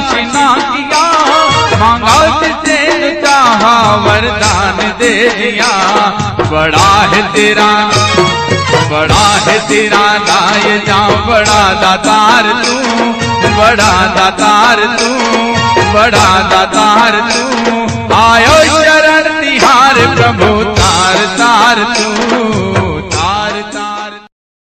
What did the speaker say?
याचना किया मांगा तुझसे चाहा, वरदान दे दिया। बड़ा है तेरा, बड़ा है तेरा दाय जा बड़ा दातार तू, बड़ा दातार तू, बड़ा दातार तू।